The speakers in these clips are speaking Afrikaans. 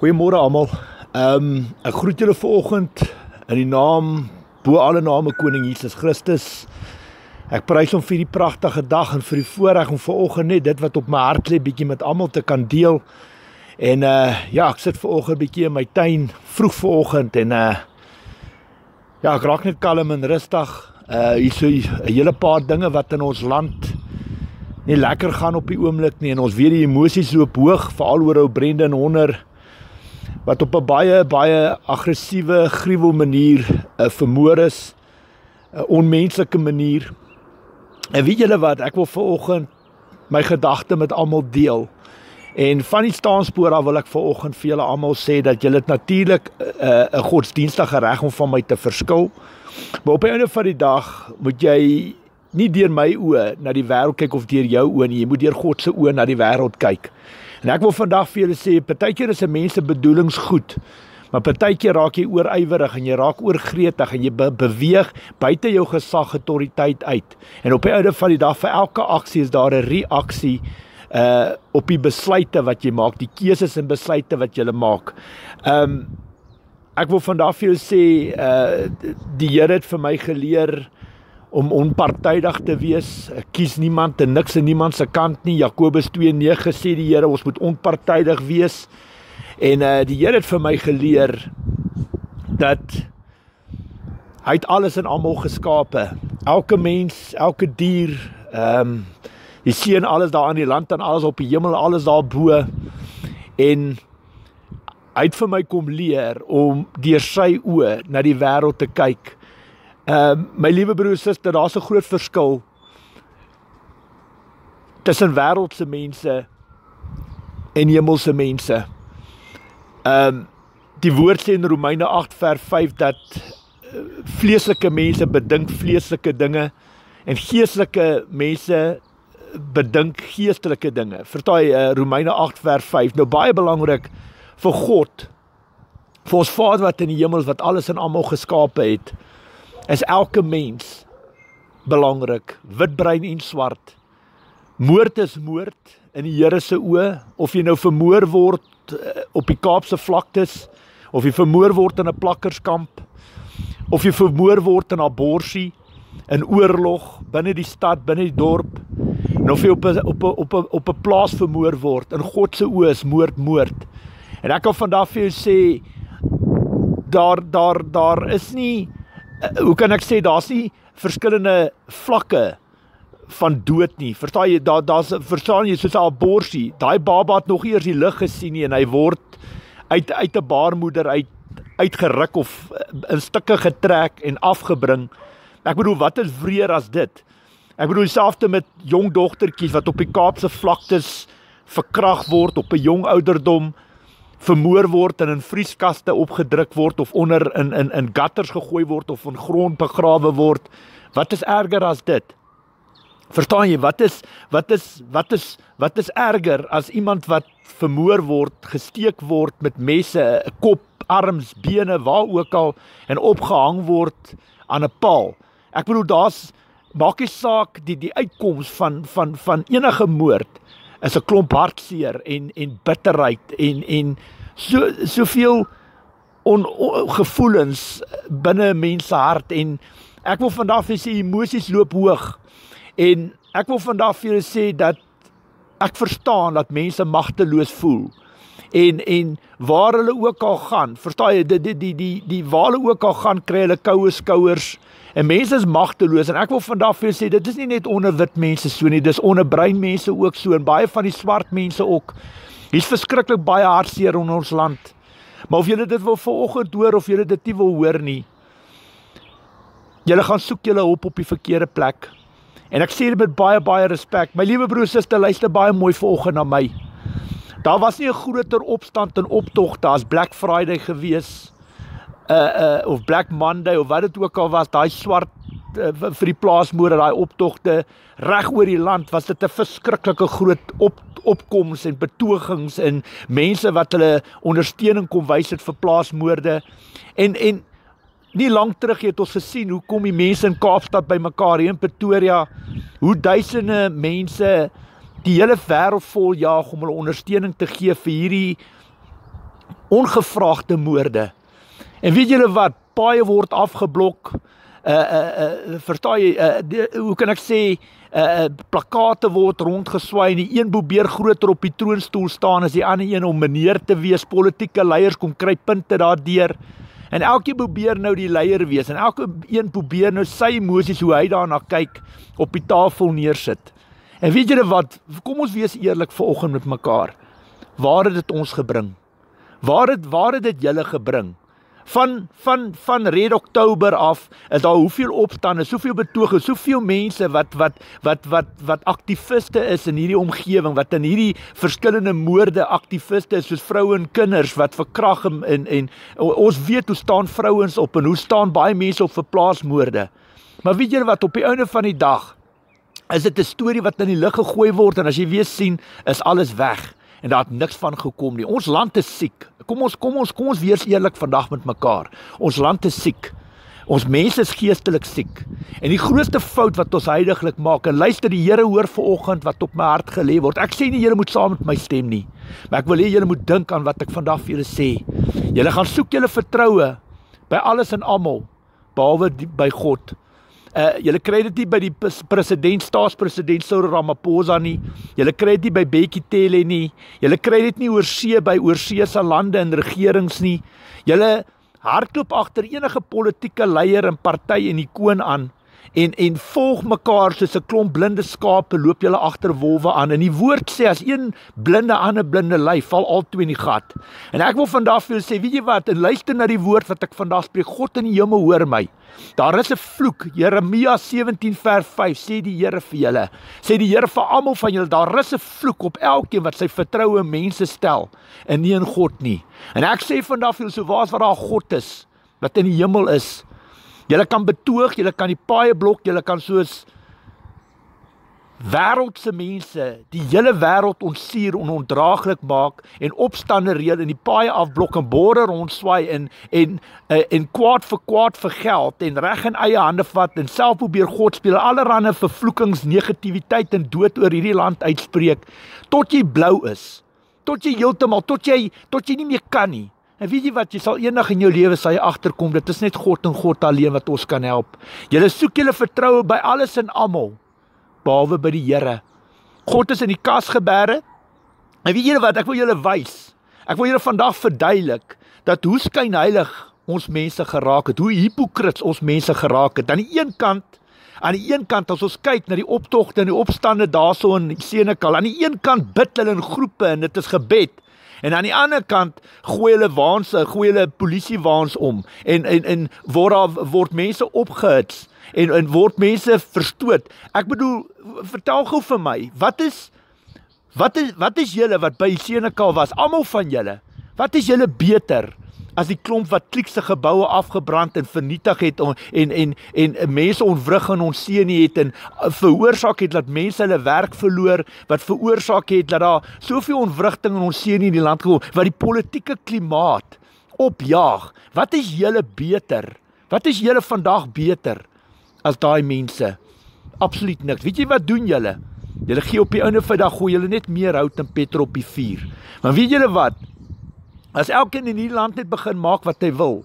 Goeiemôre almal. Ehm um, ek groet julle vanoggend in die naam bo alle name koning Jesus Christus. Ek prys hom vir die pragtige dag en vir die voorreg om vanoggend net dit wat op my hart lê bietjie met almal te kan deel. En uh ja, ek sit vanoggend bietjie in my tuin vroeg vanoggend en uh ja, ek raak net kalm en rustig. Uh hier so 'n hele paar dinge wat in ons land nie lekker gaan op die oomblik nie en ons weet die emosies loop hoog veral oor ou Brendan Honder wat op 'n baie baie aggressiewe, gruwel manier uh, vermoor is, 'n onmenslike manier. En weet julle wat, ek wil vanoggend my gedagte met almal deel. En van die staanspoor af wil ek vanoggend vir julle almal sê dat julle natuurlik 'n uh, 'n godsdienstige reg om van my te verskil. Maar op 'n einde van die dag moet jy nie deur my oë na die wêreld kyk of deur jou oë nie, jy moet deur God se oë na die wêreld kyk. En ek wil vandag vir julle sê, partykeer is 'n mens se bedoelings goed, maar partykeer raak jy oorywerig en jy raak oorgretig en jy be beweeg buite jou gesag autoriteit uit. En op die einde van die dag vir elke aksie is daar 'n reaksie uh op die besluite wat jy maak, die keuses en besluite wat jy maak. Um ek wil vandag vir julle sê uh die Here het vir my geleer om onpartydig te wees. Ek kies niemand en niks aan niemand se kant nie. Jakobus 2:9 sê die Here ons moet onpartydig wees. En uh die Here het vir my geleer dat hy het alles en almal geskape. Elke mens, elke dier, ehm um, jy sien alles daar aan die land en alles op die hemel, alles daarbo. En hy het vir my kom leer om deur sy oë na die wêreld te kyk Ehm uh, my liewe broer en suster, daar's 'n groot verskil tussen wêreldse mense en hemelse mense. Ehm um, die woord sê in Romeine 8 vers 5 dat uh, vleeslike mense bedink vleeslike dinge en geestelike mense bedink geestelike dinge. Vertaai uh, Romeine 8 vers 5. Nou baie belangrik vir God vir ons Vader wat in die hemel wat alles en almal geskape het is elke mens belangrik, witbruin en swart. Moord is moord in die Here se oë of jy nou vermoor word eh, op die Kaapse vlaktes of jy vermoor word in 'n plakkerskamp of jy vermoor word in 'n aborsie in oorlog binne die stad, binne die dorp en of jy op 'n op 'n op 'n op 'n plaas vermoor word in God se oë is moord moord. En ek kan vandag vir jou sê daar daar daar is nie hoe kan ek sê daar's nie verskillende vlakke van dood nie. Verstaan jy daar daar's verstaan jy soos 'n aborsie. Daai baba het nog eers die lig gesien nie en hy word uit uit 'n baarmoeder uit uitgeruk of eh, in stukke getrek en afgebring. Ek bedoel wat is vreer as dit? Ek bedoel dieselfde met jong dogtertjies wat op die Kaapse vlaktes verkrag word op 'n jong ouderdom vermoor word en in vrieskaste opgedruk word of onder in in in gutters gegooi word of in grond begrawe word. Wat is erger as dit? Verstaan jy wat is wat is wat is wat is erger as iemand wat vermoor word, gesteek word met messe, 'n kop, arms, bene, waar ook al en opgehang word aan 'n paal. Ek bedoel daar's maak nie saak die die uitkoms van van van enige moord is 'n klomp hartseer en en bitterheid en en so soveel on, on binne 'n mens se hart. En ek wil vandag vir sê emosies loop hoog. En ek wil vandag vir julle sê dat ek verstaan dat mense magteloos voel en en waar hulle ook al gaan verstaan jy die die die die, die waar hulle ook al gaan kry hulle koue skouers En mense is magteloos en ek wil vandag vir julle sê dit is nie net onder wit mense so nie, dis onder bruin mense ook so en baie van die swart mense ook. Hier's verskriklik baie hartseer in ons land. Maar of julle dit wil vanoggend hoor of julle dit nie wil hoor nie. Julle gaan soek julle hulp op die verkeerde plek. En ek sê dit met baie baie respek. My liewe broer suster, luister baie mooi vanoggend na my. Daar was nie 'n groter opstand en optogte as Black Friday gewees uh uh of Black Monday of wat dit ook al was, daai swart uh, vir die plaasmoorde, daai optogte reg oor die land, was dit 'n verskriklike groot op opkomste en betogings en mense wat hulle ondersteuning kom wys het vir plaasmoorde. En en nie lank terug het ons gesien hoe kom die mense in Kaapstad bymekaar hier in Pretoria, hoe duisende mense die hele wêreld vol jaag om hulle ondersteuning te gee vir hierdie ongevraagde moorde. En weet julle wat? Paaie word afgeblok. Uh uh, uh verstaan jy uh, die, hoe kan ek sê uh plakate word rondgeswaai en die een probeer groter op die troonstoel staan as die ander een om meneer te wees. Politieke leiers kom kry punte daardeur. En elkeen probeer nou die leier wees en elke een probeer nou sy emosies hoe hy daarna kyk op die tafel neersit. En weet julle wat? Kom ons wees eerlik vanoggend met mekaar. Waar het dit ons gebring? Waar het waar het dit julle gebring? van van van Red Oktober af is daar hoeveel opstande, soveel betogings, soveel mense wat wat wat wat wat aktiviste is in hierdie omgewing, wat in hierdie verskillende moorde aktiviste is soos vroue en kinders wat verkrag en en, en ons weet hoe staan vrouens op en hoe staan baie mense op vir plaasmoorde. Maar weet julle wat op die einde van die dag is dit 'n storie wat in die lug gegooi word en as jy weer sien is alles weg en daar het niks van gekom nie. Ons land is siek. Kom ons kom ons kom ons wees eerlik vandag met mekaar. Ons land is siek. Ons mense is geestelik siek. En die grootste fout wat ons heidaglik maak, en luister die Here hoor vanoggend wat op my hart gelê word. Ek sê nie julle moet saam met my stem nie. Maar ek wil hê julle moet dink aan wat ek vandag vir julle sê. Julle gaan soek julle vertroue by alles en almal behalwe die, by God. Uh julle kry dit nie by die president staatspresident Cyril Ramaphosa nie. Julle kry dit nie by Bekkie Cele nie. Julle kry dit nie oor see by oorsee se lande en regerings nie. Julle hardloop agter enige politieke leier en party en ikoon aan en en volg mekaar soos 'n klomp blinde skape loop julle agter wolwe aan. En die woord sê as een blinde ander blinde lei val al twee in die gat. En ek wil vandag vir julle sê weet jy wat? En luister na die woord wat ek vandag spreek. God in die hemel hoor my. Daar is 'n vloek Jeremia 17 vers 5 sê die Here vir julle. Sê die Here vir almal van julle daar is 'n vloek op elkeen wat sy vertroue mense stel en nie in God nie. En ek sê vandag vir julle so waar's wat daar God is wat in die hemel is Julle kan betoog, julle kan die paaie blok, julle kan soos wêreldse mense die hele wêreld ontsuur en ondraaglik maak en opstande reël en die paaie afblok en borde rondswaai en en en, en kwaad vir kwaad vir geld en reg in eie hande vat en self probeer God speel allerlei vervloekings, negativiteit en dood oor hierdie land uitspreek tot jy blou is. Tot jy heeltemal tot jy tot jy nie meer kan nie. En weet jy wat, jy sal eendag in jou lewe sy agterkom, dit is net God en God alleen wat ons kan help. Jy soek julle vertroue by alles en almal behalwe by die Here. God is in die kas geberre. En weet julle wat, ek wil julle wys. Ek wil julle vandag verduidelik dat hoe skynheilig ons mense geraak het, hoe hipokrits ons mense geraak het. Aan die een kant Aan die een kant as ons kyk na die optogte en die opstande daarso in Senekal, aan die een kant bid hulle in groepe en dit is gebed. En aan die ander kant gooi hulle waans, gooi hulle polisie waans om en en en word daar word mense opgehits en en word mense verstoot. Ek bedoel vertel gou vir my, wat is wat is wat is julle wat by Senekal was? Almal van julle. Wat is julle beter? As die klomp wat klikse geboue afgebrand en vernietig het en en en, en mense ontwrig en onsee nie het en uh, veroorsaak het dat mense hulle werk verloor wat veroorsaak het dat daar soveel ontwrigting en onsee nie in die land gekom wat die politieke klimaat opjaag. Wat is julle beter? Wat is julle vandag beter as daai mense? Absoluut niks. Weet jy wat doen julle? Julle gee op die einde van die dag gooi julle net meer hout en petrol op die vuur. Maar weet julle wat As elkeen in hierdie land net begin maak wat hy wil,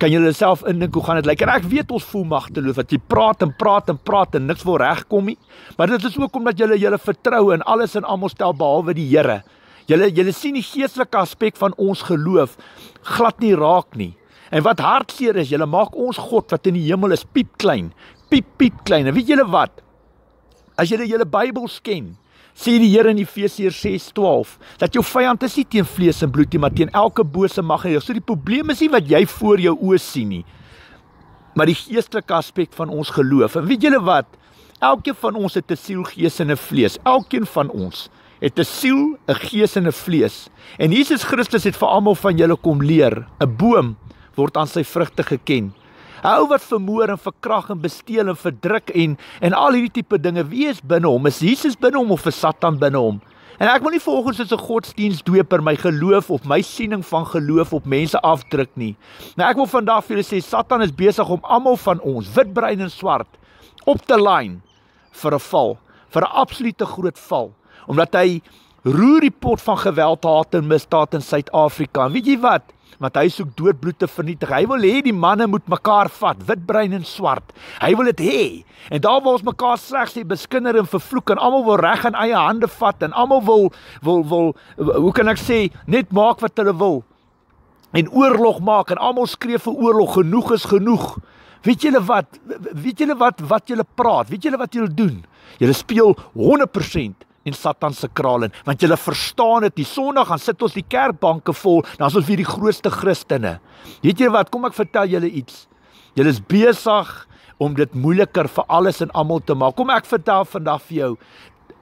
kan jy jouself indink hoe gaan dit lyk? En ek weet ons voel magteloos wat jy praat en praat en praat en niks wil regkom nie. Maar dit is ook omdat jy julle vertrou in alles en almal stel behalwe die Here. Julle julle sien die geestelike aspek van ons geloof glad nie raak nie. En wat hartseer is, julle maak ons God wat in die hemel is piep klein, piep piep klein. En weet julle wat? As julle julle Bybels ken, sê die Here in Efesiërs 6:12 dat jou vyand is nie teen vlees en bloed nie, maar teen elke bose mag en jou. So die probleem is nie wat jy voor jou oë sien nie, maar die geestelike aspek van ons geloof. En weet julle wat? Elkeen van ons het 'n siel, gees en 'n vlees. Elkeen van ons het 'n siel, 'n gees en 'n vlees. En Jesus Christus het vir almal van julle kom leer, 'n boom word aan sy vrugte geken. 'n ou wat vermoor en verkrag en besteel en verdruk en en al hierdie tipe dinge, wie is binne hom? Is Jesus binne hom of is Satan binne hom? En ek wil nie volgens soos 'n godsdienstdoper my geloof of my siening van geloof op mense afdruk nie. Nou ek wil vandag vir julle sê Satan is besig om almal van ons, wit, bruin en swart, op te lyn vir 'n val, vir 'n absolute groot val, omdat hy roer die pot van geweld, haat en misdaad in Suid-Afrika. Weet jy wat? Want hy soek doodbloed te vernietig. Hy wil hê die manne moet mekaar vat, wit, bruin en swart. Hy wil dit hê. En daar waar ons mekaar slegs sê beskinder en vervloek en almal wil reg in eie hande vat en almal wil wil wil hoe kan ek sê net maak wat hulle wil en oorlog maak en almal skree vir oorlog genoeg is genoeg. Weet julle wat weet julle wat wat julle praat? Weet julle wat julle doen? Julle speel 100% in Satan se kraal in want julle verstaan dit. Die Sondag gaan sit ons die kerkbanke vol, dan is ons weer die grootste Christene. Weet julle wat? Kom ek vertel julle iets. Julle is besig om dit moeiliker vir alles en almal te maak. Kom ek vertel vandag vir jou.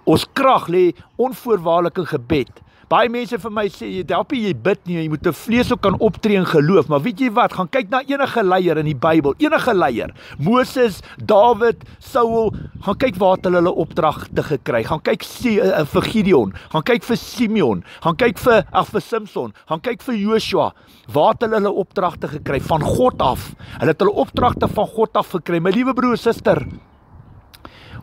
Ons krag lê onvoorwaardelike gebed. Baie mense vir my sê jy help jy bid nie, jy moet 'n vlees ook kan optree in geloof, maar weet jy wat? Gaan kyk na enige leier in die Bybel, enige leier. Moses, Dawid, Saul, gaan kyk waar het hulle hulle opdragte gekry. Gaan kyk uh, vir Gideon, gaan kyk vir Simeon, gaan kyk vir ag vir Samson, gaan kyk vir Joshua. Waar het hulle hulle opdragte gekry van God af? Hulle het hulle opdragte van God af gekry. My liewe broer suster,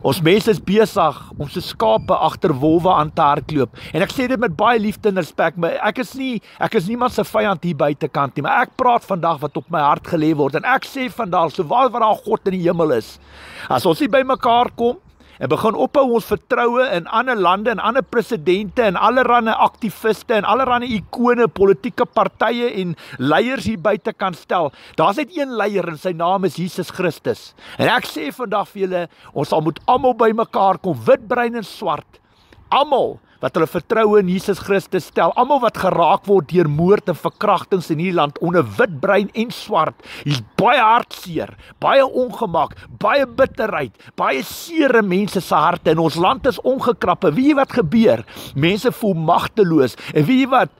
Ons mense is besig om so skape agter wolwe aan te hardloop. En ek sê dit met baie liefde en respek, maar ek is nie ek is niemand se vyand hier buitekant nie, maar ek praat vandag wat op my hart gelê word en ek sê vandag so waar waar daar God in die hemel is. As ons hier bymekaar kom en begin ophou ons vertroue in ander lande en ander presidente en allerlei aktiviste en allerlei ikone, politieke partye en leiers hier buite kan stel. Daar's net een leier en sy naam is Jesus Christus. En ek sê vandag vir julle, ons sal moet almal bymekaar kom, wit, bruin en swart. Almal wat hulle vertroue in Jesus Christus stel. Almal wat geraak word deur moord en verkrachtings in hierdie land onder wit, bruin en swart. Hier's baie hartseer, baie ongemak, baie bitterheid, baie seere mense se harte en ons land is ongekrappe. Weet wat gebeur? Mense voel magteloos. En weet wat?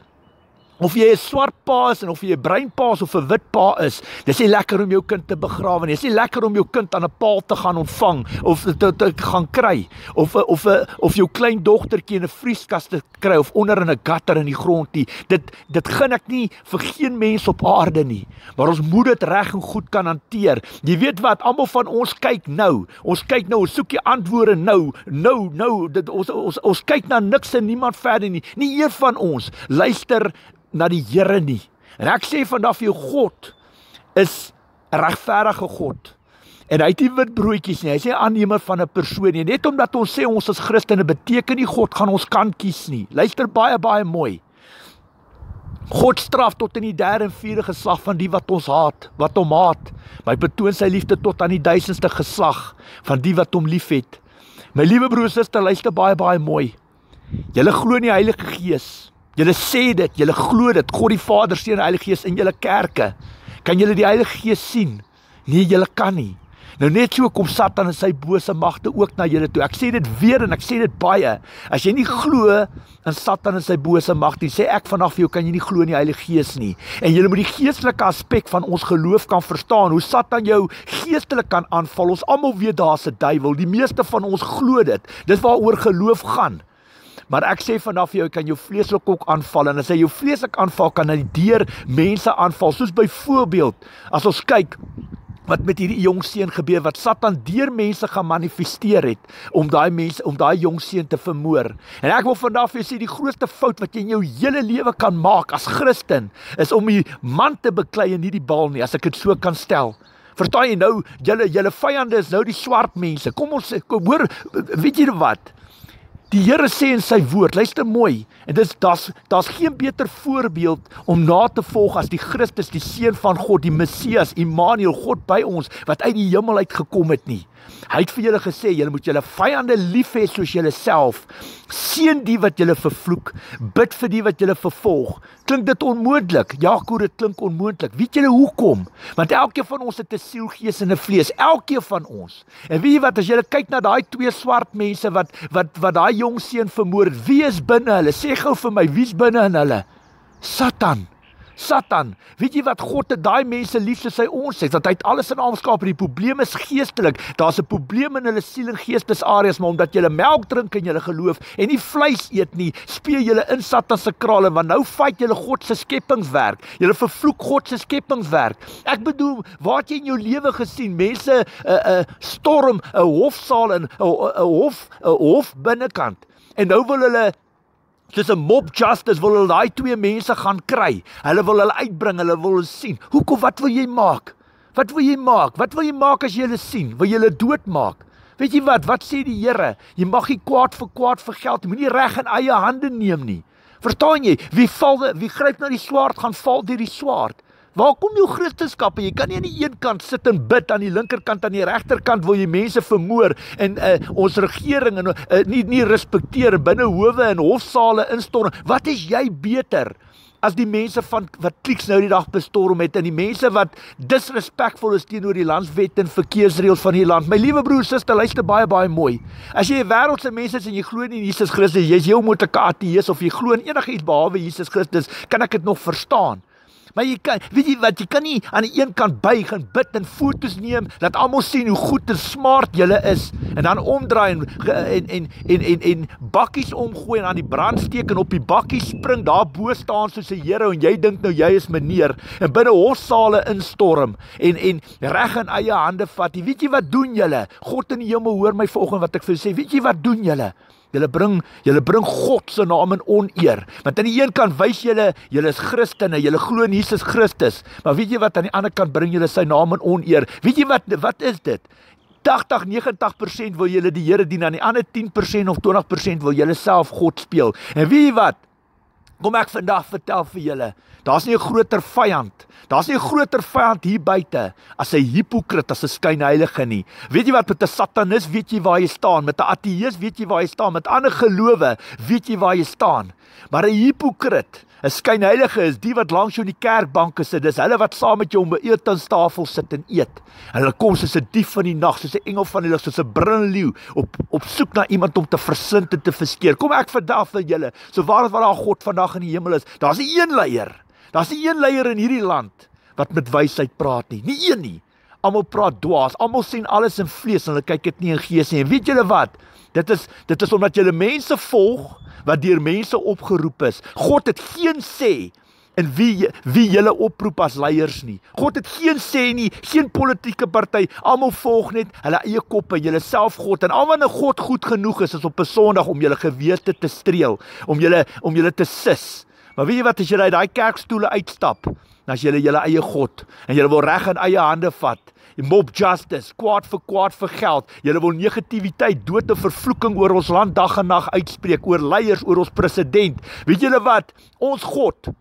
Of jy 'n swart pa is en of jy 'n bruin pa is of 'n wit pa is, dis nie lekker om jou kind te begrawe nie. Dis nie lekker om jou kind aan 'n paal te gaan ontvang of te, te, gaan kry of of of jou klein dogtertjie in 'n vrieskas te kry of onder in 'n gutter in die grond nie. Dit dit gun ek nie vir geen mens op aarde nie. Maar ons moet dit reg en goed kan hanteer. Jy weet wat, almal van ons kyk nou. Ons kyk nou, ons soek die antwoorde nou. Nou, nou, dit ons ons ons kyk na niks en niemand verder nie. Nie een van ons luister na die Here nie. En ek sê vandag vir jou God is 'n regverdige God. En hy het nie wit broodjies nie. Hy sê aannemer van 'n persoon nie. Net omdat ons sê ons is Christene beteken nie God gaan ons kan kies nie. Luister baie baie mooi. God straf tot in die derde en vierde geslag van die wat ons haat, wat hom haat. Maar hy betoon sy liefde tot aan die duisendste geslag van die wat hom liefhet. My liewe broer suster, luister baie baie mooi. Julle glo in die Heilige Gees. Julle sê dit, julle glo dit, God die Vader, Seun en Heilige Gees in julle kerke. Kan julle die Heilige Gees sien? Nee, julle kan nie. Nou net so kom Satan en sy bose magte ook na julle toe. Ek sê dit weer en ek sê dit baie. As jy nie glo in Satan en sy bose magte nie, sê ek vanaf vir jou kan jy nie glo in die Heilige Gees nie. En jy moet die geestelike aspek van ons geloof kan verstaan. Hoe Satan jou geestelik kan aanval. Ons almal weet daar's 'n duiwel. Die meeste van ons glo dit. Dis waaroor geloof gaan. Maar ek sê vanaf jou kan jou vleeslik ook aanval en as hy jou vleeslik aanval kan hy deur mense aanval soos byvoorbeeld as ons kyk wat met hierdie jong seun gebeur wat Satan deur mense gaan manifesteer het om daai mense om daai jong seun te vermoor. En ek wil vandag vir julle sê die grootste fout wat jy in jou hele lewe kan maak as Christen is om die man te beklei en nie die bal nie as ek dit so kan stel. Verstaan jy nou, julle julle vyande is nou die swart mense. Kom ons kom hoor, weet jy wat? Die Here sê in sy woord, luister mooi, en dis daar's daar's geen beter voorbeeld om na te volg as die Christus, die seun van God, die Messias, Immanuel, God by ons wat uit die hemel uit gekom het nie. Hy het vir julle gesê julle moet julle vyande lief hê soos julleself. Seën die wat julle vervloek, bid vir die wat julle vervolg. Klink dit onmoontlik? Ja, koor dit klink onmoontlik. Weet julle hoekom? Want elkeen van ons het 'n siel, gees en 'n vlees, elkeen van ons. En weet jy wat as jy kyk na daai twee swart mense wat wat wat daai jong seun vermoor het, wie is binne hulle? Sê gou vir my, wie's binne in hulle? Satan. Satan. Weet jy wat God het daai mense lief soos hy ons het, dat hy alles in almal skaap. Die probleem is geestelik. Daar's 'n probleem in hulle siel en geestesareas, maar omdat jy melk drink in jou geloof en nie vleis eet nie, speel jy in Satan se krale want nou fight jy God se skepingswerk. Jy vervloek God se skepingswerk. Ek bedoel, waar het jy in jou lewe gesien mense 'n uh, 'n uh, storm, 'n hofsaal in 'n uh, uh, hof 'n uh, hof binnekant en nou wil hulle Dis 'n mob justice wil hulle daai twee mense gaan kry. Hulle wil hulle uitbring, hulle wil hulle sien. Hoekom wat wil jy maak? Wat wil jy maak? Wat wil jy maak as jy hulle sien? Wil jy hulle doodmaak? Weet jy wat? Wat sê die Here? Jy mag nie kwaad vir kwaad vir geld. Moenie reg in eie hande neem nie. Verstaan jy? Wie val wie gryp na die swaard gaan val deur die swaard. Waar kom jou Christendom? Jy kan nie aan die een kant sit en bid aan die linkerkant aan die regterkant wil jy mense vermoor en uh, ons regering en uh, nie nie respekteer binne howe en hofsale instorm. Wat is jy beter? as die mense van wat kliks nou die dag bestorm het en die mense wat disrespekvol is teenoor die landswet en verkeersreëls van hierdie land. My liewe broer, suster, luister baie baie mooi. As jy 'n wêreldse mens is en jy glo nie in Jesus Christus, jy's heel moet 'n ateïs of jy glo in enigiets behalwe Jesus Christus, kan ek dit nog verstaan. Maar jy kan weet jy wat jy kan nie aan die een kant buig en bid en fotos neem dat almal sien hoe goed en smart jy is en dan omdraai en en en en en, en bakkies omgooi en aan die brand steek en op die bakkie spring daar bo staan soos 'n Here en jy dink nou jy is meneer en binne hossale instorm en en reg in eie hande vat. Jy weet jy wat doen julle? God in die hemel hoor my vanoggend wat ek vir sê. Weet jy wat doen julle? Julle bring julle bring God se naam in oneer. Want aan die een kant wys julle julle is Christene, julle glo in Jesus Christus, maar weet jy wat aan die ander kant bring julle sy naam in oneer? Weet jy wat wat is dit? 80 90% wil julle die Here dien, aan die ander 10% of 20% wil julle self God speel. En weet jy wat? Kom ek vandag vertel vir julle, daar's nie 'n groter vyand. Daar's nie 'n groter vyand hier buite as 'n hipokrit, as 'n skynheilige nie. Weet jy wat met 'n satanis weet jy waar jy staan, met 'n ateïs weet jy waar jy staan, met ander gelowe weet jy waar jy staan. Maar 'n hipokrit 'n skynheilige is die wat langs jou in die kerkbanke sit. Dis hulle wat saam met jou om by eetanstafel sit en eet. Hulle kom soos 'n dief van die nag, soos 'n engel van die lig, soos 'n brullende leeu op op soek na iemand om te versind en te verskeer. Kom ek vandag vir julle. So waar is waar daar God vandag in die hemel is? Daar's 'n een leier. Daar's 'n een leier in hierdie land wat met wysheid praat nie. Nie een nie. Almal praat dwaas. Almal sien alles in vlees en hulle kyk dit nie in gees nie. En weet julle wat? Dit is dit is omdat julle mense volg wat deur mense opgeroep is. God het geen sê in wie wie julle oproep as leiers nie. God het geen sê nie, geen politieke party. Almal volg net hulle eie koppe, julle self God en almal wanneer God goed genoeg is is op 'n Sondag om julle gewete te streel, om julle om julle te sis. Maar weet jy wat as jy uit daai kerkstoele uitstap, dan as jy julle eie God en jy wil reg in eie hande vat mob justice, kwaad vir kwaad vir geld. Julle wil negativiteit, dood en vervloeking oor ons land dag en nag uitspreek, oor leiers, oor ons president. Weet julle wat? Ons God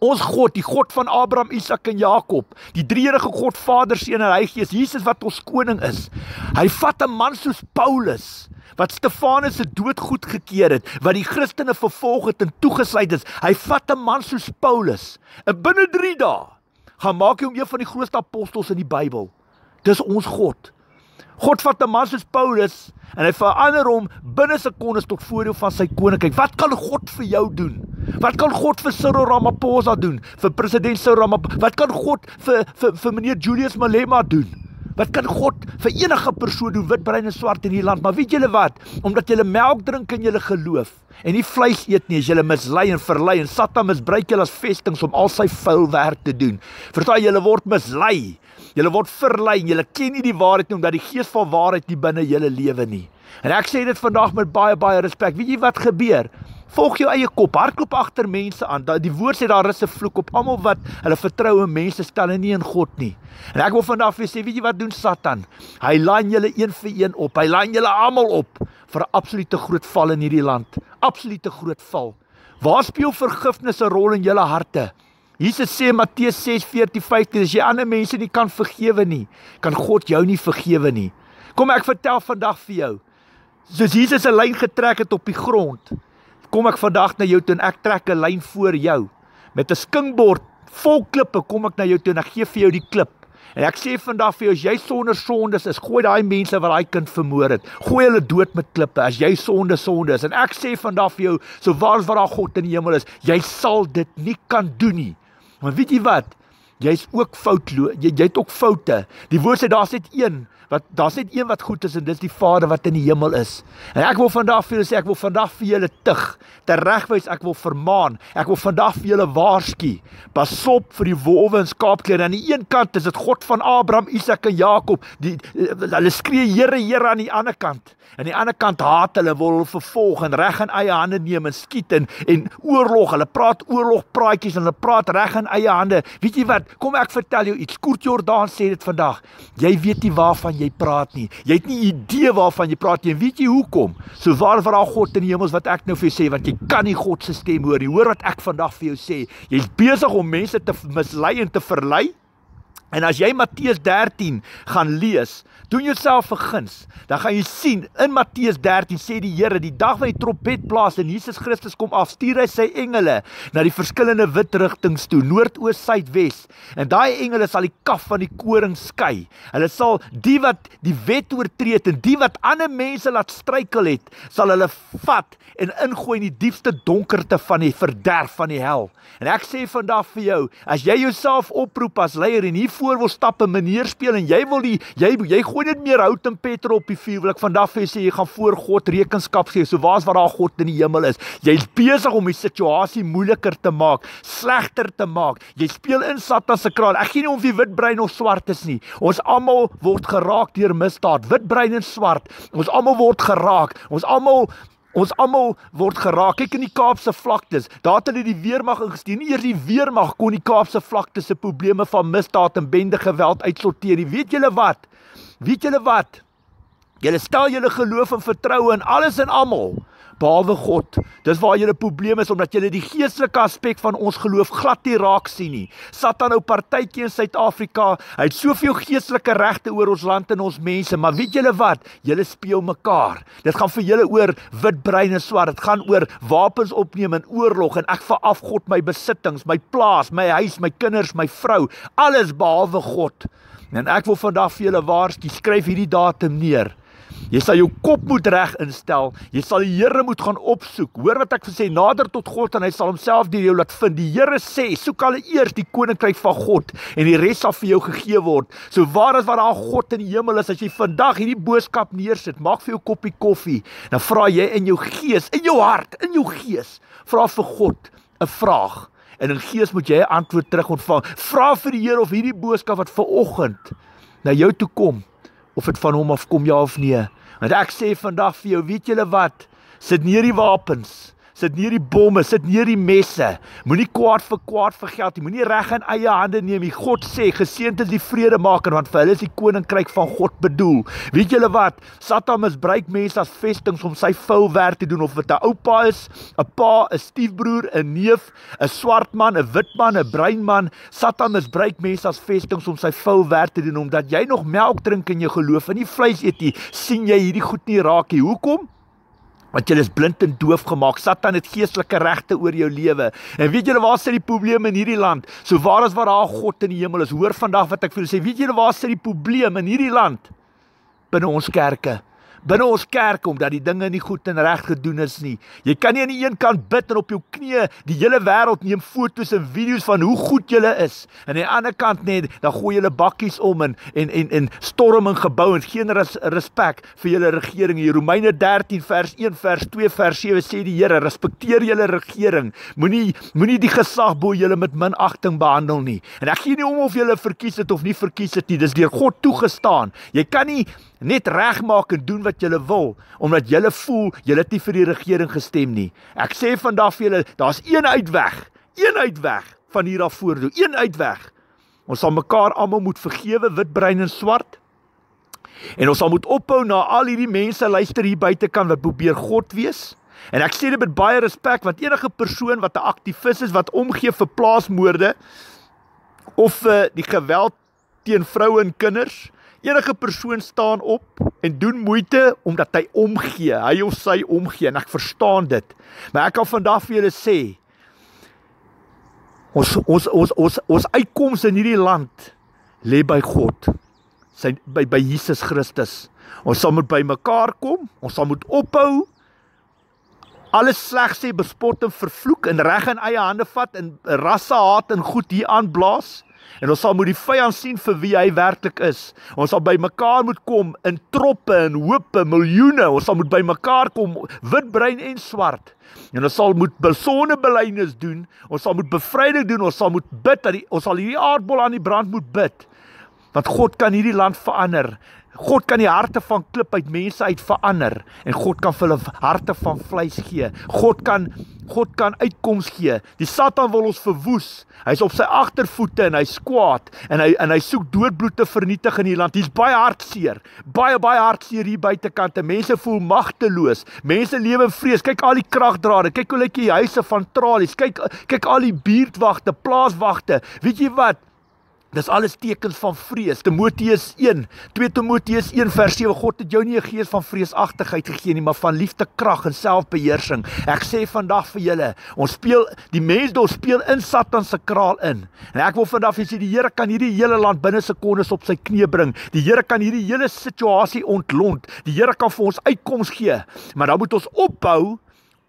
Ons God, die God van Abraham, Isak en Jakob, die drieërige God, Vader, Seun en Heilige Gees, Jesus wat ons koning is. Hy vat 'n man soos Paulus wat Stefanus se dood goedgekeur het, wat die Christene vervolg het en toegesluit is. Hy vat 'n man soos Paulus. En binne 3 dae gaan maak hom een van die grootste apostels in die Bybel. Dis ons God. God vat 'n man soos Paulus en hy verander hom binne sekondes tot voordeel van sy koninkryk. Wat kan God vir jou doen? Wat kan God vir Cyril Ramaphosa doen? Vir president Cyril Ramaphosa? Wat kan God vir vir vir meneer Julius Malema doen? Wat kan God vir enige persoon doen wit, bruin en swart in hierdie land? Maar weet julle wat? Omdat julle melk drink in julle geloof en nie vleis eet nie, is julle mislei en verlei en Satan misbruik julle as vestings om al sy vuil werk te doen. Verstaan julle word mislei. Julle word verlei en julle ken nie die waarheid nie omdat die gees van waarheid nie binne julle lewe nie. En ek sê dit vandag met baie baie respek. Weet jy wat gebeur? Volg jou eie kop, hardloop agter mense aan. Die woord sê daar is 'n vloek op almal wat hulle vertroue mense stel en nie in God nie. En ek wil vandag vir sê, weet jy wat doen Satan? Hy laai julle een vir een op. Hy laai julle almal op vir 'n absolute groot val in hierdie land. Absolute groot val. Waar speel vergifnis 'n rol in julle harte? Jesus sê Matteus 6:14-15 as jy ander mense nie kan vergewe nie, kan God jou nie vergewe nie. Kom ek vertel vandag vir jou. Soos Jesus 'n lyn getrek het op die grond, kom ek vandag na jou toe en ek trek 'n lyn voor jou met 'n skinkbord vol klippe kom ek na jou toe en ek gee vir jou die klip. En ek sê vandag vir jou as jy sonder sondes is, gooi daai mense wat daai kind vermoor het, gooi hulle dood met klippe as jy sonde sonde is. En ek sê vandag vir jou, so waar is waar daar God in die hemel is, jy sal dit nie kan doen nie. Maar weet jy wat? Jy's ook foutloos. Jy jy het ook foute. Die woord sê daar's net een wat daar's net een wat goed is en dis die Vader wat in die hemel is. En ek wil vandag vir julle sê ek wil vandag vir julle tug, teregwys, ek wil vermaan. Ek wil vandag vir julle waarsku. Pas op vir die wolwe en skaapkleure. Aan die een kant is dit God van Abraham, Isak en Jakob. Die hulle skree Here, Here aan die ander kant. Aan die ander kant haat hulle wil vervolg en reg in eie hande neem en skiet en en oorlog. Hulle praat oorlogpraatjies en hulle praat reg in eie hande. Weet jy wat? Kom ek vertel jou iets. Koert Jordaan sê dit vandag. Jy weet nie waarvan jy praat nie. Jy het nie idee waarvan jy praat nie. Weet jy hoekom? So waar vir al God in die hemels wat ek nou vir jou sê want jy kan nie God se stem hoor nie. Hoor wat ek vandag vir jou sê. Jy's besig om mense te mislei en te verlei. En as jy Matteus 13 gaan lees, doen jouself guns. Dan gaan jy sien in Matteus 13 sê die Here, die dag wanneer die trompet blaas en Jesus Christus kom af, stuur hy sy engele na die verskillende wit rigtings toe, noord, oos, suid, wes. En daai engele sal die kaf van die koring skei. Hulle sal die wat die wet oortree het en die wat ander mense laat struikel het, sal hulle vat en ingooi in die diepste donkerte van die verderf van die hel. En ek sê vandag vir jou, as jy jouself oproep as leier en voor wil stap en meneer speel en jy wil die jy jy gooi net meer hout en petrol op die vuur, wil ek vandag vir sê jy gaan voor God rekenskap gee. So waar's waar daar God in die hemel is. Jy's besig om die situasie moeiliker te maak, slegter te maak. Jy speel in Satan se kraal. Ek gee nie om wie wit brein of swart is nie. Ons almal word geraak deur misdaad, wit brein en swart. Ons almal word geraak. Ons almal Ons almal word geraak. Kyk in die Kaapse vlaktes. Daar het hulle die weermag ingestuur. Nie eers die weermag kon die Kaapse vlaktes se probleme van misdaad en bende geweld uitsorteer nie. Weet julle wat? Weet julle wat? Julle stel julle geloof en vertroue in alles en almal behalwe God. Dis waar julle probleem is omdat julle die geestelike aspek van ons geloof glad nie raak sien nie. Satan nou partytjie in Suid-Afrika, hy het soveel geestelike regte oor ons land en ons mense, maar weet julle wat? Julle speel mekaar. Dit gaan vir julle oor wit brein en swart. Dit gaan oor wapens opneem in oorlog en ek veraf God my besittings, my plaas, my huis, my kinders, my vrou, alles behalwe God. En ek wil vandag vir julle waarsku, skryf hierdie datum neer. Jy sal jou kop moet reg instel. Jy sal die Here moet gaan opsoek. Hoor wat ek sê, nader tot God en hy sal homself deur jou laat vind. Die Here sê, soek al eers die koninkryk van God en die res sal vir jou gegee word. So waar is waar daar God in die hemel is as jy vandag hierdie boodskap neersit, maak vir jou koppie koffie. Dan vra jy in jou gees, in jou hart, in jou gees, vra vir God 'n vraag. En in gees moet jy 'n antwoord terug ontvang. Vra vir die Here of hierdie boodskap wat ver oggend na jou toe kom of dit van hom afkom ja of nee. Want ek sê vandag vir jou, weet julle wat? Sit neer die wapens. Sit neer die bomme, sit neer die messe. Moenie kwaad vir kwaad vir geld nie. Moenie reg in eie hande neem nie. God sê, geseënd is die vredemaker want vir hulle is die koninkryk van God bedoel. Weet julle wat? Satan misbruik mense as vestings om sy vuil werk te doen of dit 'n oupa is, 'n pa, 'n stiefbroer, 'n neef, 'n swart man, 'n wit man, 'n bruin man. Satan misbruik mense as vestings om sy vuil werk te doen omdat jy nog melk drink in jou geloof en nie vleis eet nie. sien jy hierdie goed nie raak nie. Hoekom? Want jy is blind en doof gemaak. Satan het geestelike regte oor jou lewe. En weet julle waar sit die probleem in hierdie land? So waar is waar daar God in die hemel is? Hoor vandag wat ek vir julle sê. Weet julle waar sit die probleem in hierdie land? Binne ons kerke binne ons kerk omdat die dinge nie goed en reg gedoen is nie. Jy kan nie aan die een kant bid en op jou knieë die hele wêreld neem foto's en video's van hoe goed jy is. En aan die ander kant net dan gooi jy bakkies om en en en, en storm in gebou en geen res, respek vir julle regering. Hier Romeine 13 vers 1 vers 2 vers 7 sê die Here respekteer julle regering. Moenie moenie die gesag bo julle met minagting behandel nie. En ek gee nie om of julle verkies het of nie verkies het nie. Dis deur God toegestaan. Jy kan nie net regmaak en doen wat jy wil omdat jy voel jy het nie vir die regering gestem nie. Ek sê vandag vir julle, daar's een uitweg. Een uitweg van hier af vorentoe. Een uitweg. Ons sal mekaar almal moet vergewe, wit, bruin en swart. En ons sal moet ophou na al hierdie mense luister hier buite kan wat probeer God wees. En ek sê dit met baie respek want enige persoon wat 'n aktivis is wat omgee vir plaasmoorde of vir die geweld teen vroue en kinders Enige persoon staan op en doen moeite omdat hy omgee, hy of sy omgee en ek verstaan dit. Maar ek kan vandag vir julle sê ons ons ons ons ons uitkoms in hierdie land lê by God. Sy by by Jesus Christus. Ons sal moet by mekaar kom, ons sal moet ophou alles sleg sê, bespot en vervloek en reg in eie hande vat en rasse haat en goed hier aanblaas En ons sal moet die vyand sien vir wie hy werklik is. Ons sal by mekaar moet kom in troppe en hoope, miljoene. Ons sal moet by mekaar kom, wit, bruin en swart. En ons sal moet besonde belydenis doen. Ons sal moet bevryding doen. Ons sal moet bid dat die, ons sal hierdie aardbol aan die brand moet bid. Want God kan hierdie land verander. God kan die harte van klip uit mense uit verander en God kan vir hulle harte van vleis gee. God kan God kan uitkoms gee. Die Satan wil ons verwoes. Hy's op sy agtervoete en hy's kwaad en hy en hy soek doodbloed te vernietig in hierdie land. Hy's baie hartseer. Baie baie hartseer hier buitekante. Mense voel magteloos. Mense lewe in vrees. Kyk al die kragdrade. Kyk hoe lyk die huise van tralies. Kyk kyk al die buurtwagte, plaaswagte. Weet jy wat? Dis alles tekens van vrees. Timoteus 1, 2 Timoteus 1 vers 7. God het jou nie 'n gees van vreesagtigheid gegee nie, maar van liefde, krag en selfbeheersing. Ek sê vandag vir julle, ons speel die mensdom speel in Satan se kraal in. En ek wil vandag vir julle sê die Here kan hierdie hele land binne sekondes op sy knie bring. Die Here kan hierdie hele situasie ontlont. Die Here kan vir ons uitkoms gee. Maar dan moet ons ophou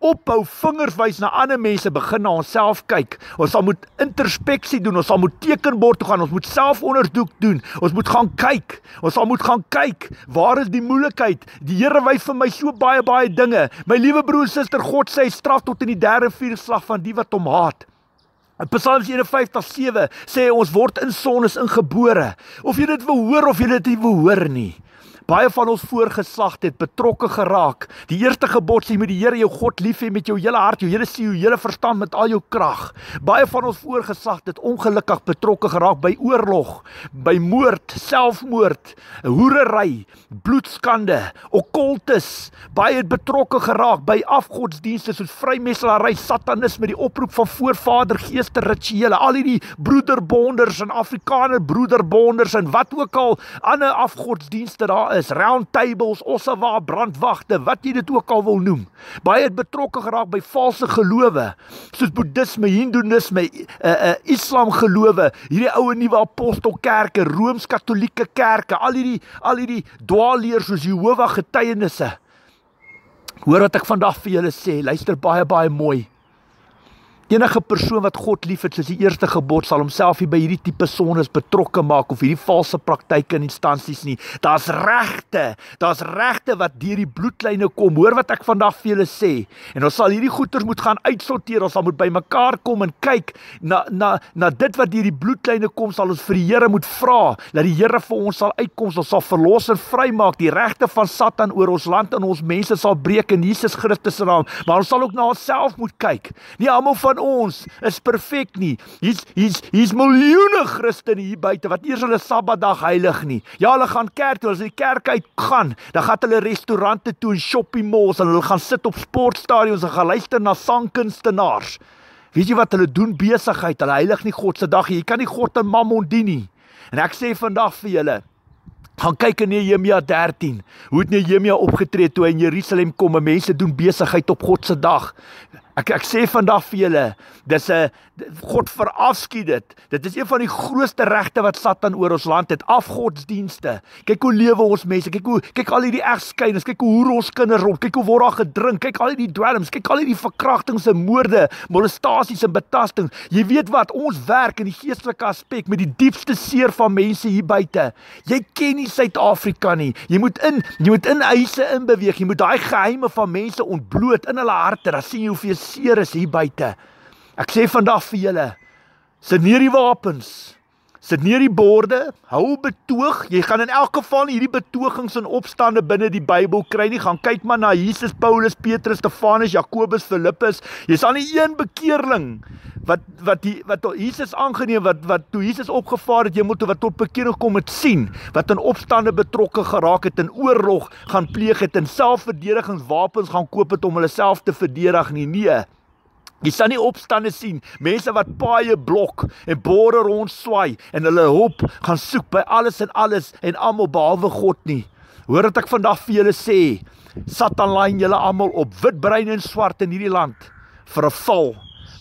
ophou vingers wys na ander mense, begin na onsself kyk. Ons sal moet introspeksie doen, ons sal moet tekenbord toe gaan, ons moet selfondersoek doen. Ons moet gaan kyk. Ons sal moet gaan kyk, waar is die moeilikheid? Die Here wys vir my so baie baie dinge. My liewe broer en suster, God sê straf tot in die derde vier slag van die wat hom haat. In Psalms 51:7 sê ons word in sondes ingebore. Of jy dit wil hoor of jy dit nie wil hoor nie. Baie van ons voorgeslag het betrokke geraak. Die eerste gebod sê jy moet die Here jou God lief hê met jou hele hart, jou hele siel, jou hele verstand met al jou krag. Baie van ons voorgeslag het ongelukkig betrokke geraak by oorlog, by moord, selfmoord, hoerery, bloedskande, okkultus. Baie het betrokke geraak by afgodsdienste soos vrymesselary, satanisme, die oproep van voorvadergeeste rituele, al hierdie broederbonders en Afrikaner broederbonders en wat ook al ander afgodsdienste daar is, round tables, ossewa brandwagte, wat jy dit ook al wil noem. Baie het betrokke geraak by valse gelowe, soos boeddhisme, hindoeïsme, uh, uh, islam gelowe, hierdie ou nuwe apostelkerke, rooms-katolieke kerke, al hierdie al hierdie dwaalleers soos Jehovah getuienisse. Hoor wat ek vandag vir julle sê, luister baie baie mooi. Enige persoon wat God liefhet, soos die eerste gebod, sal homself nie by hierdie tipe sondes betrokke maak of hierdie valse praktyke in instansies nie. Daar's regte, daar's regte wat deur die bloedlyne kom. Hoor wat ek vandag vir julle sê. En ons sal hierdie goeters moet gaan uitsorteer. Ons sal moet bymekaar kom en kyk na na na dit wat deur die bloedlyne kom, sal ons vir die Here moet vra dat die Here vir ons sal uitkom. Ons sal verlos en vrymaak. Die regte van Satan oor ons land en ons mense sal breek in Jesus Christus se naam. Maar ons sal ook na onsself moet kyk. Nie almal van ons is perfek nie. Hier's hier's hier's miljoene Christene hier buite wat eers hulle Sabbatdag heilig nie. Ja, hulle gaan kerk toe, as hulle die kerk uit gaan, dan gaan hulle restaurante toe en shopping malls en hulle gaan sit op sportstadions en gaan luister na sangkunstenaars. Weet jy wat hulle doen besigheid? Hulle heilig nie God se dag nie. Jy kan nie God en Mammon dien nie. En ek sê vandag vir julle, gaan kyk in Nehemia 13. Hoe het Nehemia opgetree toe hy in Jerusalem kom en mense doen besigheid op God se dag? Ek ek sê vandag vir julle, dis 'n God verafskiet dit. Dit is een van die grootste regte wat Satan oor ons land het, afgodsdienste. Kyk hoe lewe ons mense, kyk hoe kyk al hierdie egskeidings, kyk hoe hoor ons kinders rond, kyk hoe word daar gedrink, kyk al hierdie dwelms, kyk al hierdie verkrachtings en moorde, molestasies en betastings. Jy weet wat, ons werk in die geestelike aspek met die diepste seer van mense hier buite. Jy ken nie Suid-Afrika nie. Jy moet in, jy moet in huise inbeweeg. Jy moet daai geheime van mense ontbloot in hulle harte. Dan sien jy hoeveel seer is hier buite. Ek sê vandag vir julle, sit neer die wapens. Sit neer die borde, hou betoog. Jy gaan in elk geval hierdie betogings en opstande binne die Bybel kry nie. Gaan kyk maar na Jesus, Paulus, Petrus, Stefanus, Jakobus, Filippus. Jy sal nie een bekeerling wat wat die wat Jesus aangeneem wat wat toe Jesus opgevaar het, jy moet wat tot bekering kom het sien, wat in opstande betrokke geraak het in oorlog gaan pleeg het en selfverdedigingswapens gaan koop het om hulle self te verdedig nie. Nee. Jy sal nie opstande sien mense wat paaie blok en bore rond swaai en hulle hulp gaan soek by alles en alles en almal behalwe God nie. Hoor wat ek vandag vir julle sê. Satan lyn julle almal op wit, bruin en swart in hierdie land vir 'n val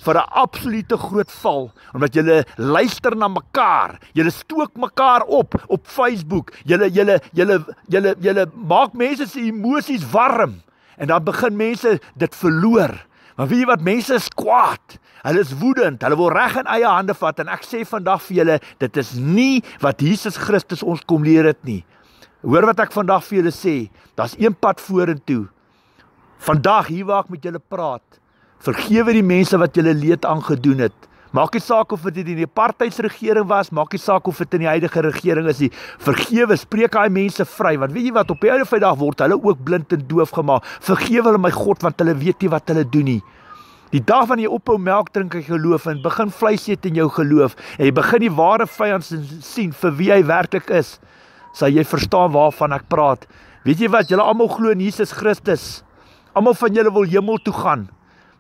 vir 'n absolute groot val omdat julle luister na mekaar. Julle stook mekaar op op Facebook. Julle julle julle julle julle maak mense se emosies warm en dan begin mense dit verloor Maar weet jy wat mense is kwaad. Hulle is woedend. Hulle wil reg in eie hande vat en ek sê vandag vir julle, dit is nie wat Jesus Christus ons kom leer dit nie. Hoor wat ek vandag vir julle sê. Daar's een pad vorentoe. Vandag hier waar ek met julle praat, vergewe die mense wat julle leed aangedoen het. Maak nie saak of dit in die apartheidsregering was, maak nie saak of dit in die huidige regering is nie. Vergewe, spreek daai mense vry want weet jy wat op die einde van die dag word hulle ook blind en doof gemaak. Vergewe hulle my God want hulle weet nie wat hulle doen nie. Die dag wanneer jy ophou melk drink en geloof en begin vleis eet in jou geloof en jy begin die ware vyand sien vir wie hy werklik is, sal jy verstaan waarvan ek praat. Weet jy wat? Julle almal glo in Jesus Christus. Almal van julle wil hemel toe gaan.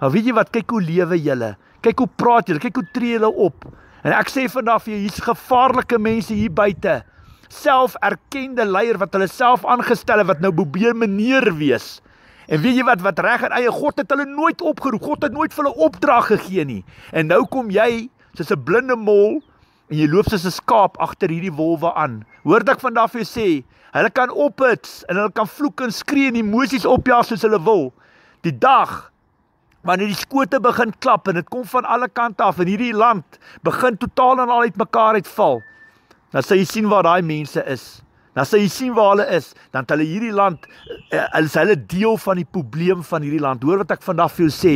Maar weet jy wat? Kyk hoe lewe julle. Kyk hoe praat julle, kyk hoe tree julle op. En ek sê vandag vir jou, hier's gevaarlike mense hier buite. Selferkende leier wat hulle self aangestel het wat nou probeer meneer wees. En weet jy wat wat reg en eie God het hulle nooit opgeroep. God het nooit vir hulle opdrag gegee nie. En nou kom jy soos 'n blinde mol en jy loop soos 'n skaap agter hierdie wolwe aan. Hoor ek vandag vir jou sê, hulle kan ophits en hulle kan vloek en skree en emosies opjaag soos hulle wil. Die dag wanneer die skote begin klap en dit kom van alle kante af en hierdie land begin totaal en al uitmekaar uitval. Dan sê jy sien waar daai mense is. Dan sê jy sien waar hulle is, dan hulle hierdie land uh, is hulle deel van die probleem van hierdie land. Hoor wat ek vandag vir jou sê.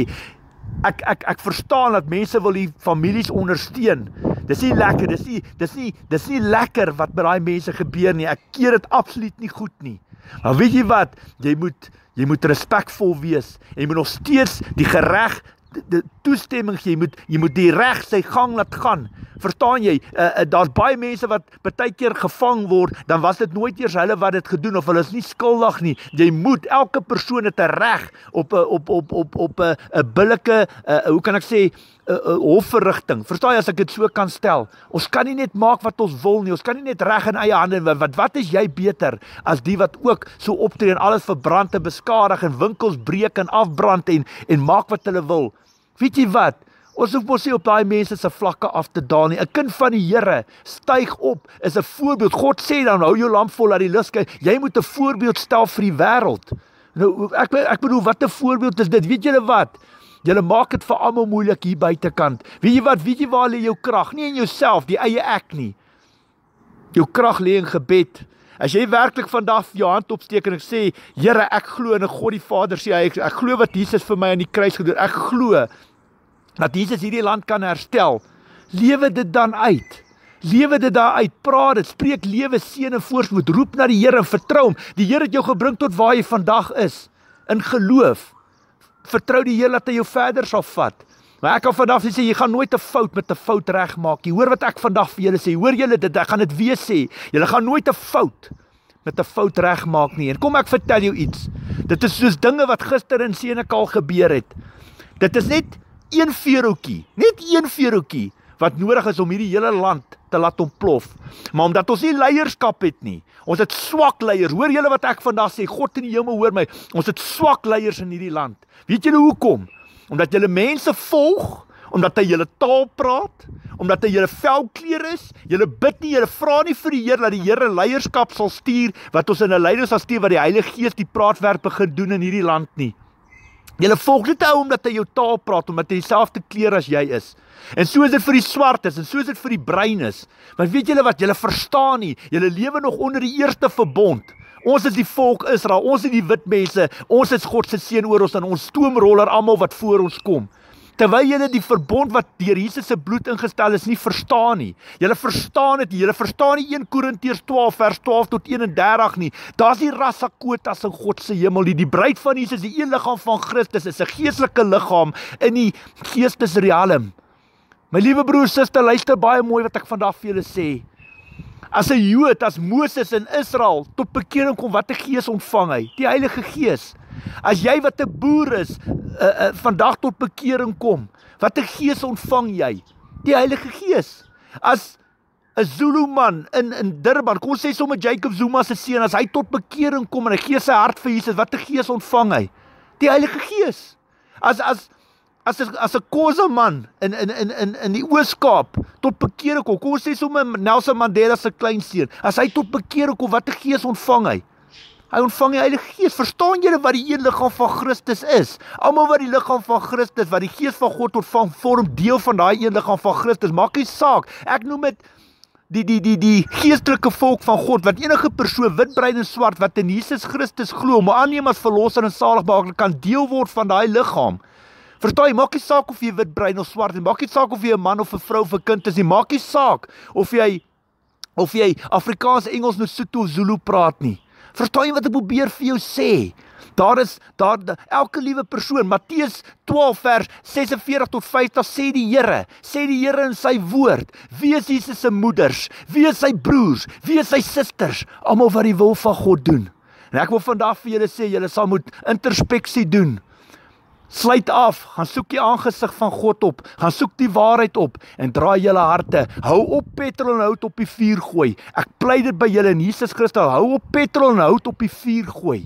Ek ek ek verstaan dat mense wil die families ondersteun. Dis nie lekker, dis nie dis nie dis nie lekker wat met daai mense gebeur nie. Ek keer dit absoluut nie goed nie. Maar weet jy wat? Jy moet jy moet respekvol wees jy moet nog steeds die gereg die toestemming. Jy moet jy moet die reg sy gang laat gaan. Verstaan jy? Uh, uh, Daar's baie mense wat baie keer gevang word, dan was dit nooit eers hulle wat dit gedoen of hulle is nie skuldig nie. Jy moet elke persoon het 'n reg op 'n op op op op 'n 'n billike uh, hoe kan ek sê 'n uh, uh, hofverrigting. Verstaan jy as ek dit so kan stel? Ons kan nie net maak wat ons wil nie. Ons kan nie net reg in eie hande wat wat is jy beter as die wat ook so optree en alles verbrand en beskadig en winkels breek en afbrand en en maak wat hulle wil. Weet jy wat? Ons hoef mos nie op daai mense se vlakke af te daal nie. 'n Kind van die Here styg op, is 'n voorbeeld. God sê dan hou jou lamp vol dat die lig skyn. Jy moet 'n voorbeeld stel vir die wêreld. Nou ek ek bedoel wat 'n voorbeeld is dit? Weet julle wat? Julle maak dit vir almal moeilik hier buitekant. Weet jy wat? Weet jy waar lê jou krag? Nie in jouself, die eie ek nie. Jou krag lê in gebed. As jy werklik vandag jou hand opsteek en ek sê, Here, ek glo in 'n God die Vader sê hy ek, ek glo wat Jesus vir my aan die kruis gedoen. Ek glo dat Jesus hierdie land kan herstel. Lewe dit dan uit. Lewe dit daar uit. Praat dit, spreek lewe, seën en voorspoed. Roep na die Here en vertrou hom. Die Here het jou gebring tot waar jy vandag is in geloof. Vertrou die Here dat hy jou verder sal vat. Maar ek kan vandag sê jy gaan nooit 'n fout met 'n fout regmaak nie. Hoor wat ek vandag vir julle sê. Hoor julle dit? Ek gaan dit weer sê. Julle gaan nooit 'n fout met 'n fout regmaak nie. En kom ek vertel jou iets. Dit is soos dinge wat gister in Senekal gebeur het. Dit is net een veerotjie, net een veerotjie wat nodig is om hierdie hele land te laat ontplof. Maar omdat ons nie leierskap het nie. Ons het swak leiers. Hoor julle wat ek vandag sê? God in die hemel hoor my. Ons het swak leiers in hierdie land. Weet julle hoekom? omdat julle mense volg, omdat hy julle taal praat, omdat hy julle velkleur is, julle bid nie, julle vra nie vir die Here dat die Here leierskap sal stuur wat ons in 'n leiers sal stuur wat die Heilige Gees die praatwerk begin doen in hierdie land nie. Julle volg net ou omdat hy jou taal praat omdat hy dieselfde kleur as jy is. En so is dit vir die swartes en so is dit vir die bruines. Maar weet julle wat? Julle verstaan nie. Julle lewe nog onder die eerste verbond. Ons is die volk Israel. Ons is die wit mense. Ons is God se seën oor ons en ons stoomroller almal wat voor ons kom. Terwyl julle die verbond wat deur Jesus se bloed ingestel is nie verstaan nie. Julle verstaan dit nie. Julle verstaan nie 1 Korintiërs 12 vers 12 tot 31 nie. Daar's die rassakotas in God se hemel. Die, die bruid van Jesus, die een liggaam van Christus is 'n geestelike liggaam in die geestesrealm. My liewe broer, suster, luister baie mooi wat ek vandag vir julle sê. As 'n Jood, as Moses in Israel tot bekering kom, watter gees ontvang hy? Die Heilige Gees. As jy wat 'n boer is, uh, uh, vandag tot bekering kom, watter gees ontvang jy? Die Heilige Gees. As 'n Zulu man in in Durban, kom sê sommer Jacob Zuma se seun, as hy tot bekering kom en hy gee sy hart vir Jesus, watter gees ontvang hy? Die Heilige Gees. As as as as, 'n Khoza man in in in in in die Oos-Kaap tot bekering kom. Kom ons sê sommer Nelson Mandela se kleinseun. As hy tot bekering kom, watter gees ontvang hy? Hy ontvang die Heilige Gees. Verstaan julle wat die een liggaam van Christus is? Almal wat die liggaam van Christus, wat die Gees van God ontvang, vorm deel van daai een liggaam van Christus. Maak nie saak. Ek noem dit die die die die geestelike volk van God wat enige persoon wit, bruin en swart wat in Jesus Christus glo, maar aanneem as verlosser en saligmaker kan deel word van daai liggaam. Jy, maak nie saak of jy wit, bruin of swart is, maak nie saak of jy 'n man of 'n vrou of 'n kind is nie, maak nie saak of jy of jy Afrikaans, Engels, Lesotho of Zulu praat nie. Verstaan jy wat ek probeer vir jou sê? Daar is daar elke liewe persoon Matteus 12 vers 46 tot 50 sê die Here, sê die Here in sy woord, wie is Jesus se moeders, wie is sy broers, wie is sy susters, almal wat die wil van God doen. En ek wil vandag vir julle sê julle sal moet introspeksie doen. Sluit af, gaan soek die aangesig van God op, gaan soek die waarheid op en draai julle harte. Hou op petrol en hout op die vuur gooi. Ek pleit dit by julle in Jesus Christus. Hou op petrol en hout op die vuur gooi.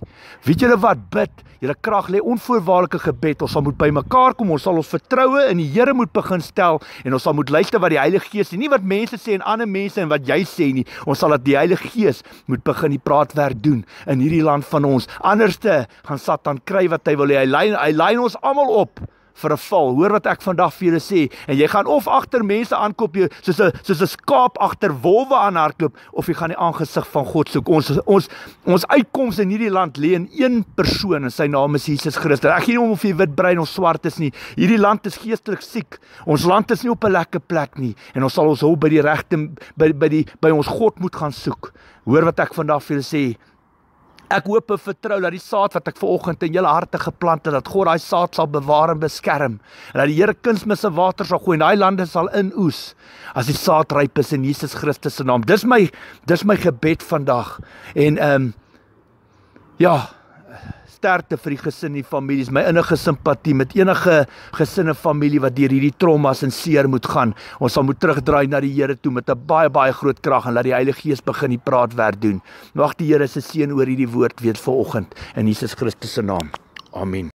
Weet julle wat bid? Julle krag lê onvoorwaardelike gebed. Ons sal moet bymekaar kom. Ons sal ons vertroue in die Here moet begin stel en ons sal moet luister wat die Heilige Gees sê, nie wat mense sê en ander mense en wat jy sê nie. Ons sal dat die Heilige Gees moet begin die praatwerk doen in hierdie land van ons. Anderste gaan Satan kry wat hy wil hê. Hy lei hy lei ons almal op vir 'n val. Hoor wat ek vandag vir julle sê. En jy gaan of agter mense aankoop jy soos 'n soos 'n skaap agter wolwe aanhardloop of jy gaan die aangesig van God soek. Ons ons ons uitkoms in hierdie land lê in een persoon en sy naam is Jesus Christus. Ek gee nie om of jy wit, bruin of swart is nie. Hierdie land is geestelik siek. Ons land is nie op 'n lekker plek nie en ons sal ons hulp by die regte by by die by ons God moet gaan soek. Hoor wat ek vandag vir julle sê. Ek hoop en vertrou dat die saad wat ek vanoggend in julle harte geplant het, dat God daai saad sal bewaar en beskerm. En dat die Here kunsmis se water sal gooi en daai lande sal inoes as die saad ryp is in Jesus Christus se naam. Dis my dis my gebed vandag. En ehm um, ja, sterkte vir die gesin en families. My innige simpatie met enige gesinne familie wat deur hierdie traumas en seer moet gaan. Ons sal moet terugdraai na die Here toe met 'n baie baie groot krag en laat die Heilige Gees begin die praatwerk doen. Mag die Here se seën oor hierdie woord weet vanoggend in Jesus Christus se naam. Amen.